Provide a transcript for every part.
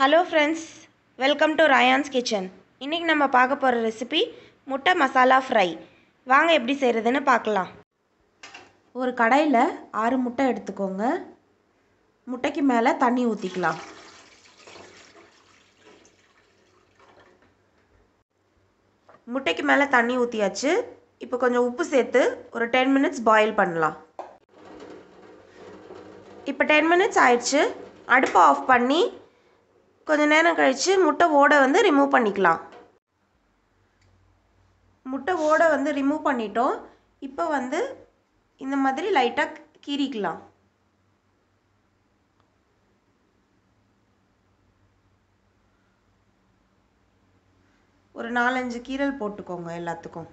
Hello friends welcome to Rayan's kitchen இன்றைக்கி நம்ம பார்க்க போகிற ரெசிபி முட்டை மசாலா ஃப்ரை வாங்க எப்படி செய்கிறதுன்னு பார்க்கலாம். ஒரு கடையில் ஆறு முட்டை எடுத்துக்கோங்க. முட்டைக்கு மேலே தண்ணி ஊற்றிக்கலாம் முட்டைக்கு மேலே தண்ணி ஊற்றியாச்சு இப்போ கொஞ்சம் உப்பு சேர்த்து ஒரு டென் மினிட்ஸ் பாயில் பண்ணலாம். இப்போ டென் மினிட்ஸ் ஆயிடுச்சு. அடுப்பை ஆஃப் பண்ணி கொஞ்ச நேரம் கழித்து முட்டை ஓடை வந்து ரிமூவ் பண்ணிக்கலாம். முட்டை ஓடை வந்து ரிமூவ் பண்ணிட்டோம். இப்போ வந்து இந்த மாதிரி லைட்டாக கீறிக்கலாம். ஒரு நாலஞ்சு கீரல் போட்டுக்கோங்க எல்லாத்துக்கும்.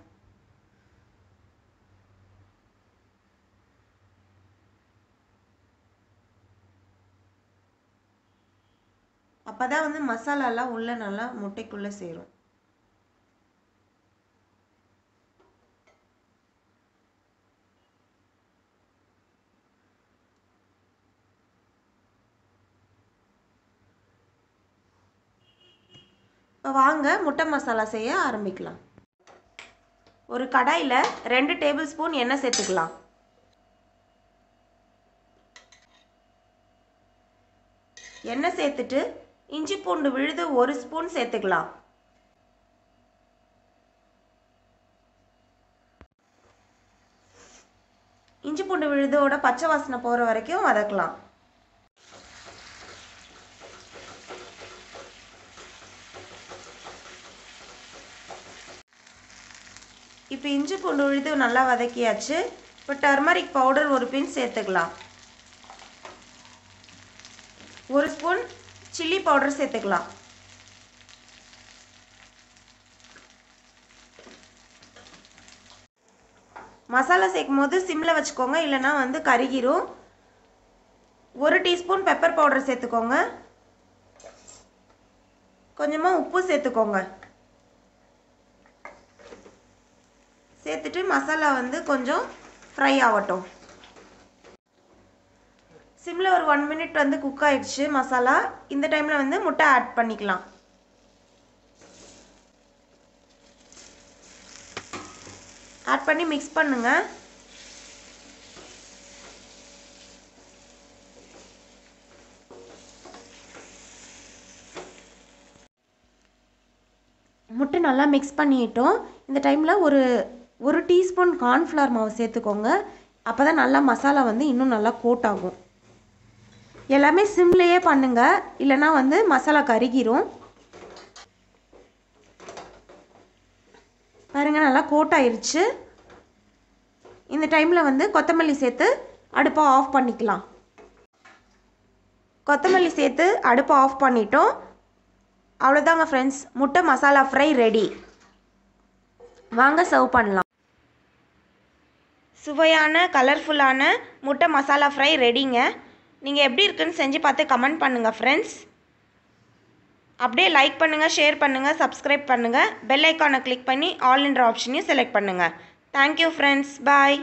அப்போ தான் வந்து மசாலாலாம் உள்ளே நல்லா முட்டைக்குள்ளே சேரும். இப்போ வாங்க முட்டை மசாலா செய்ய ஆரம்பிக்கலாம். ஒரு கடாயில் ரெண்டு டேபிள் ஸ்பூன் எண்ணெய் சேர்த்துக்கலாம். எண்ணெய் சேர்த்துட்டு இஞ்சி பூண்டு விழுது ஒரு ஸ்பூன் சேர்த்துக்கலாம். இஞ்சி பூண்டு விழுதோட பச்சை வாசனை போகிற வரைக்கும் வதக்கலாம். இப்போ இஞ்சி பூண்டு விழுது நல்லா வதக்கியாச்சு. இப்போ டர்மரிக் பவுடர் ஒரு பின் சேர்த்துக்கலாம். ஒரு ஸ்பூன் சில்லி பவுடர் சேர்த்துக்கலாம். மசாலா சேர்க்கும் போது சிம்மில் வச்சுக்கோங்க இல்லைனா வந்து கருகிரும். ஒரு டீஸ்பூன் பெப்பர் பவுடர் சேர்த்துக்கோங்க. கொஞ்சமாக உப்பு சேர்த்துக்கோங்க. சேர்த்துட்டு மசாலா வந்து கொஞ்சம் ஃப்ரை ஆகட்டும். சிம்மில் ஒரு ஒன் மினிட் வந்து குக் ஆகிடுச்சு மசாலா. இந்த டைமில் வந்து முட்டை ஆட் பண்ணிக்கலாம். ஆட் பண்ணி மிக்ஸ் பண்ணுங்கள் முட்டை நல்லா மிக்ஸ் பண்ணிட்டோம். இந்த டைமில் ஒரு ஒரு டீஸ்பூன் கார்ன்ஃப்ளவர் மாவு சேர்த்துக்கோங்க. அப்போ தான் நல்லா மசாலா வந்து இன்னும் நல்லா கோட் ஆகும். எல்லாமே சிம்லேயே பண்ணுங்கள் இல்லைனா வந்து மசாலா கருகிரும். பாருங்கள் நல்லா கோட் இந்த டைமில் வந்து கொத்தமல்லி சேர்த்து அடுப்பை ஆஃப் பண்ணிக்கலாம். கொத்தமல்லி சேர்த்து அடுப்பை ஆஃப் பண்ணிட்டோம். அவ்வளோதாங்க ஃப்ரெண்ட்ஸ் முட்டை மசாலா ஃப்ரை ரெடி வாங்க சர்வ் பண்ணலாம். சுவையான கலர்ஃபுல்லான முட்டை மசாலா ஃப்ரை ரெடிங்க நீங்கள் எப்படி இருக்குன்னு செஞ்சு பார்த்து கமெண்ட் பண்ணுங்கள் ஃப்ரெண்ட்ஸ் அப்படியே லைக் பண்ணுங்கள் ஷேர் பண்ணுங்கள் சப்ஸ்கிரைப் பண்ணுங்கள் பெல் ஐக்கானை கிளிக் பண்ணி ஆல் என்ற ஆப்ஷனையும் செலக்ட் பண்ணுங்கள் தேங்க்யூ ஃப்ரெண்ட்ஸ் பாய்